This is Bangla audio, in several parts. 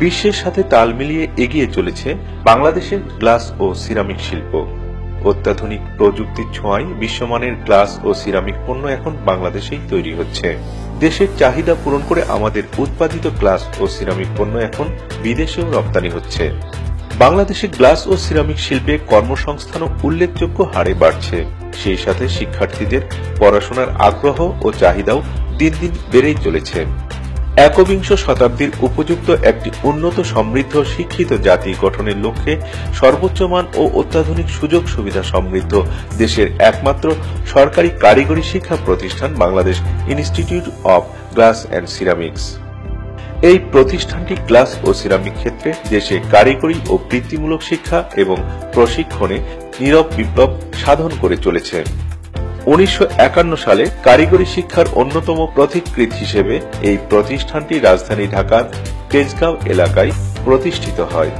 বিশ্বের সাথে তাল মিলিয়ে এগিয়ে চলেছে বাংলাদেশের গ্লাস ও সিরামিক শিল্প। অত্যাধুনিক প্রযুক্তির ছোঁয়ায় বিশ্বমানের গ্লাস ও সিরামিক পণ্য এখন বাংলাদেশেই তৈরি হচ্ছে। দেশের চাহিদা পূরণ করে আমাদের উৎপাদিত গ্লাস ও সিরামিক পণ্য এখন বিদেশেও রপ্তানি হচ্ছে। বাংলাদেশে গ্লাস ও সিরামিক শিল্পে কর্মসংস্থানও উল্লেখযোগ্য হারে বাড়ছে। সেই সাথে শিক্ষার্থীদের পড়াশোনার আগ্রহ ও চাহিদাও দিন দিন বেড়েই চলেছে। একবিংশ শতাব্দীর উপযুক্ত একটি উন্নত সমৃদ্ধ শিক্ষিত জাতি গঠনের লক্ষ্যে সর্বোচ্চ মান ও অত্যাধুনিক সুযোগ সুবিধা সমৃদ্ধ দেশের একমাত্র সরকারি কারিগরি শিক্ষা প্রতিষ্ঠান Bangladesh institute of glass and ceramics এই প্রতিষ্ঠানটি গ্লাস ও সিরামিক ক্ষেত্রে দেশে কারিগরি ও বৃত্তিমূলক শিক্ষা এবং প্রশিক্ষণে নীরব বিপ্লব সাধন করে চলেছে। উনিশশো সালে কারিগরি শিক্ষার অন্যতম পথিকৃৎ হিসেবে এই প্রতিষ্ঠানটি রাজধানী ঢাকার তেজগাঁও এলাকায় প্রতিষ্ঠিত হয়।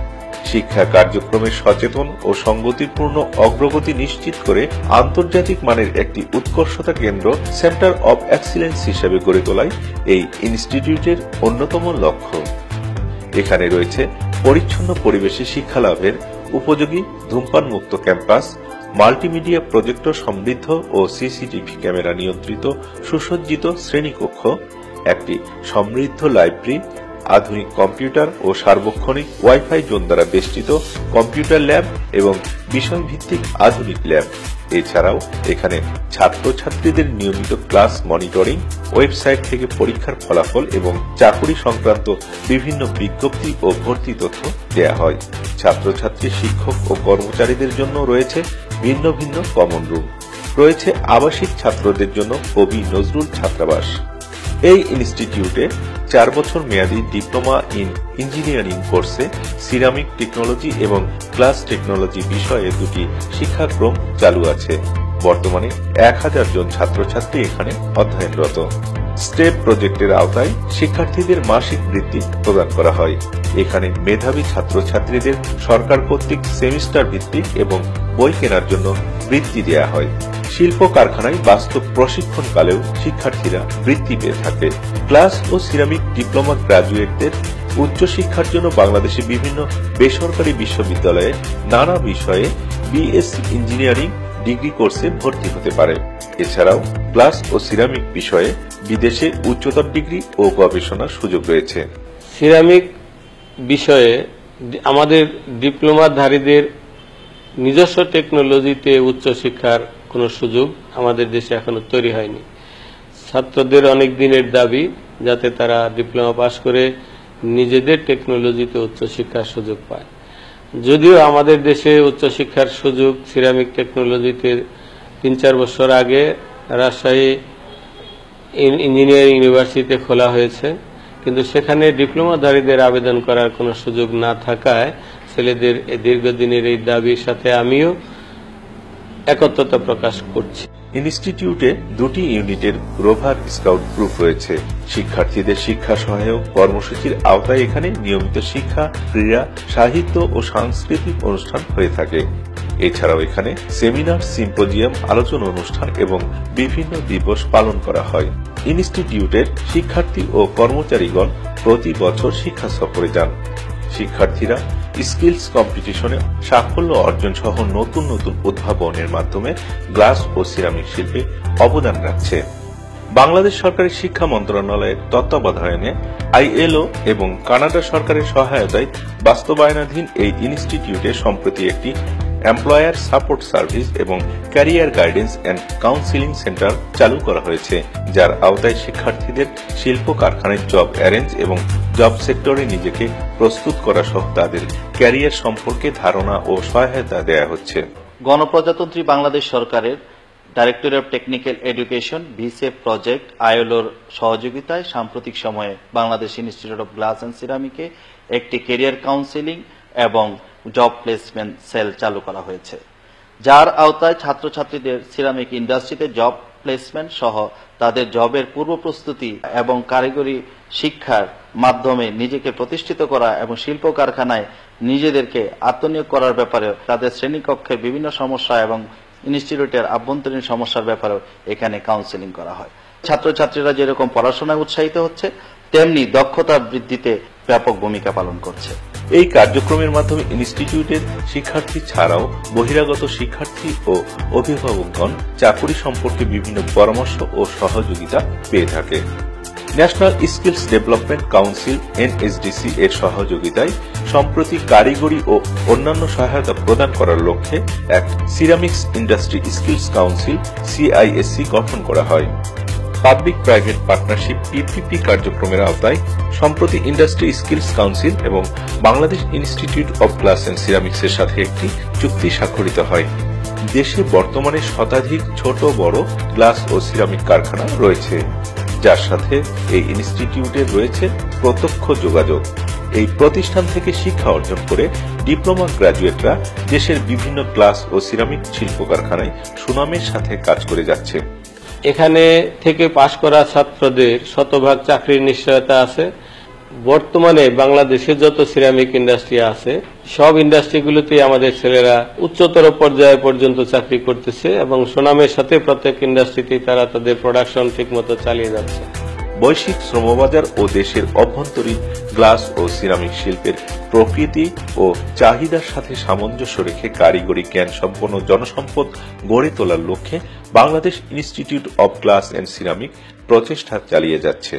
শিক্ষা কার্যক্রমের সচেতন ও সঙ্গতিপূর্ণ অগ্রগতি নিশ্চিত করে আন্তর্জাতিক মানের একটি উৎকর্ষতা কেন্দ্র সেন্টার অব এক্সিলেন্স হিসেবে গড়ে তোলাই এই ইনস্টিটিউটের অন্যতম লক্ষ্য। এখানে রয়েছে পরিচ্ছন্ন পরিবেশে শিক্ষা লাভের উপযোগী ধূমপান মুক্ত ক্যাম্পাস মাল্টিমিডিয়া প্রজেক্টর সমৃদ্ধ ও সিসিটিভি ক্যামেরা নিয়ন্ত্রিত সুসজ্জিত শ্রেণীকক্ষ একটি সমৃদ্ধ লাইব্রেরি আধুনিক কম্পিউটার ও সার্বক্ষণিক ওয়াইফাই জোন দ্বারা বেষ্টিত কম্পিউটার ল্যাব এবং বিষয়ভিত্তিক আধুনিক ল্যাব। এছাড়াও এখানে ছাত্রছাত্রীদের নিয়মিত ক্লাস মনিটরিং, ওয়েবসাইট থেকে পরীক্ষার ফলাফল এবং চাকুরি সংক্রান্ত বিভিন্ন বিজ্ঞপ্তি ও ভর্তি তথ্য দেয়া হয়। ছাত্রছাত্রী, শিক্ষক ও কর্মচারীদের জন্য রয়েছে ভিন্ন ভিন্ন কমন রুম। রয়েছে আবাসিক ছাত্রদের জন্য কবি নজরুল ছাত্রাবাস। এই ইনস্টিটিউটে চার বছর মেয়াদী ডিপ্লোমা ইন ইঞ্জিনিয়ারিং কোর্সে সিরামিক টেকনোলজি এবং গ্লাস টেকনোলজি বিষয়ে দুটি শিক্ষাক্রম চালু আছে। বর্তমানে এক হাজার জন ছাত্রছাত্রী এখানে অধ্যয়নরত। স্টেপ প্রজেক্টের আওতায় শিক্ষার্থীদের মাসিক বৃত্তি প্রদান করা হয়। এখানে মেধাবী ছাত্রছাত্রীদের সরকার কর্তৃক সেমিস্টার ভিত্তিক এবং বই কেনার জন্য বৃত্তি দেওয়া হয়। শিল্প কারখানায় বাস্তব প্রশিক্ষণকালেও শিক্ষার্থীরা বৃত্তি পেয়ে থাকে। ক্লাস ও সিরামিক ডিপ্লোমা গ্রাজুয়েটদের উচ্চশিক্ষার জন্য বাংলাদেশে বিভিন্ন বেসরকারি বিশ্ববিদ্যালয়ে নানা বিষয়ে বিএসসি ইঞ্জিনিয়ারিং ডিগ্রি কোর্সে ভর্তি হতে পারে। এছাড়াও গ্লাস ও সিরামিক বিষয়ে বিদেশে উচ্চতর ডিগ্রি ও গবেষণার সুযোগ রয়েছে। সিরামিক বিষয়ে আমাদের ডিপ্লোমাধারীদের নিজস্ব টেকনোলজিতে উচ্চশিক্ষার কোনো সুযোগ আমাদের দেশে এখনও তৈরি হয়নি। ছাত্রদের অনেক দিনের দাবি যাতে তারা ডিপ্লোমা পাশ করে নিজেদের টেকনোলজিতে উচ্চশিক্ষার সুযোগ পায়। যদিও আমাদের দেশে উচ্চশিক্ষার সুযোগ সিরামিক টেকনোলজিতে তিন চার বছর আগে রাজশাহী ইঞ্জিনিয়ারিং ইউনিভার্সিটিতে খোলা হয়েছে, কিন্তু সেখানে ডিপ্লোমাধারীদের আবেদন করার কোনো সুযোগ না থাকায় ছেলেদের দীর্ঘদিনের এই দাবির সাথে আমিও একত্রতা প্রকাশ করছি। ইনস্টিটিউটে দুটি ইউনিটের রোভার স্কাউট গ্রুপ রয়েছে। শিক্ষার্থীদের শিক্ষা সহায়ক কর্মসূচির আওতায় এখানে নিয়মিত শিক্ষা, ক্রীড়া, সাহিত্য ও সাংস্কৃতিক অনুষ্ঠান হয়ে থাকে। এছাড়াও এখানে সেমিনার, সিম্পোজিয়াম, আলোচনা অনুষ্ঠান এবং বিভিন্ন দিবস পালন করা হয়। ইনস্টিটিউটের শিক্ষার্থী ও কর্মচারীগণ প্রতি বছর শিক্ষা সফরে যান। শিক্ষার্থীরা স্কিলস কম্পিটিশনে সাফল্য অর্জন সহ নতুন নতুন উদ্ভাবনের মাধ্যমে গ্লাস ও সিরামিক শিল্পে অবদান রাখছে। বাংলাদেশ সরকারের শিক্ষা মন্ত্রণালয়ের তত্ত্বাবধানে আইএলও এবং কানাডা সরকারের সহায়তায় বাস্তবায়নাধীন এই ইনস্টিটিউটে সম্প্রতি একটি এমপ্লয়ার সাপোর্ট সার্ভিস এবং career guidance and counselling centre চালু করা হয়েছে, যার আওতায় শিক্ষার্থীদের শিল্প কারখানায় জব অ্যারেঞ্জ এবং জব সেক্টরে নিজেকে প্রস্তুত করা সহ তাদের ক্যারিয়ার সম্পর্কে ধারণা ও সহায়তা দেয়া হচ্ছে। গণপ্রজাতন্ত্রী বাংলাদেশ সরকারের ডাইরেক্টর অফ টেকনিক্যাল এডুকেশন ভিসেফ প্রজেক্ট আইএলওর সহযোগিতায় সাম্প্রতিক সময়ে Bangladesh institute of glass and সিরামিকে একটি কেরিয়ার কাউন্সিলিং এবং জব প্লেসমেন্ট সেল চালু করা হয়েছে। যার আওতায় ছাত্রছাত্রীদের সিরামিক ইন্ডাস্ট্রিতে জব প্লেসমেন্ট সহ তাদের জবের পূর্ব প্রস্তুতি এবং কারিগরি শিক্ষার মাধ্যমে নিজেকে প্রতিষ্ঠিত করা এবং শিল্প কারখানায় নিজেদেরকে আত্মনিয়োগ করার ব্যাপারে তাদের শ্রেণীকক্ষের বিভিন্ন সমস্যা এবং ইনস্টিটিউটের আভ্যন্তরীণ সমস্যার ব্যাপারেও এখানে কাউন্সেলিং করা হয়। ছাত্রছাত্রীরা যেরকম পড়াশোনায় উৎসাহিত হচ্ছে, তেমনি দক্ষতা বৃদ্ধিতে ব্যাপক ভূমিকা পালন করছে। এই কার্যক্রমের মাধ্যমে ইনস্টিটিউটের শিক্ষার্থী ছাড়াও বহিরাগত শিক্ষার্থী ও অভিভাবকগণ চাকুরি সম্পর্কে বিভিন্ন পরামর্শ ও সহযোগিতা পেয়ে থাকে। National skills development council, NSDC এর সহযোগিতায় সম্প্রতি কারিগরি ও অন্যান্য সহায়তা প্রদান করার লক্ষ্যে এক ceramics industry skills council, CISC গঠন করা হয়। পাবলিক প্রাইভেট পার্টনারশিপ পিপিপি কার্যক্রমের আওতায় সম্প্রতি ইন্ডাস্ট্রি স্কিলস কাউন্সিল এবং Bangladesh institute of glass and সিরামিক্সের সাথে একটি চুক্তি স্বাক্ষরিত হয়। দেশে বর্তমানে শতাধিক ছোট, বড় গ্লাস ও সিরামিক কারখানা রয়েছে। যার সাথে এই ইনস্টিটিউটের রয়েছে প্রত্যক্ষ যোগাযোগ। এই প্রতিষ্ঠান থেকে শিক্ষা অর্জন করে ডিপ্লোমা গ্রাজুয়েটরা দেশের বিভিন্ন গ্লাস ও সিরামিক শিল্প কারখানায় সুনামের সাথে কাজ করে যাচ্ছে। এখানে থেকে পাশ করা ছাত্রদের শতভাগ চাকরির নিশ্চয়তা আছে। বর্তমানে বাংলাদেশে যত সিরামিক ইন্ডাস্ট্রি আছে, সব ইন্ডাস্ট্রিগুলোতে আমাদের ছেলেরা উচ্চতর পর্যায়ে পর্যন্ত চাকরি করতেছে এবং সুনামের সাথে প্রত্যেক ইন্ডাস্ট্রিতে তারা তাদের প্রোডাকশন ঠিকমতো চালিয়ে যাচ্ছে। বৈশ্বিক শ্রমবাজার ও দেশের অভ্যন্তরীণ গ্লাস ও সিরামিক শিল্পের প্রকৃতি ও চাহিদার সাথে সামঞ্জস্য রেখে কারিগরি জ্ঞান সম্পন্ন জনসম্পদ গড়ে তোলার লক্ষ্যে Bangladesh institute of glass and ceramic প্রচেষ্টা চালিয়ে যাচ্ছে।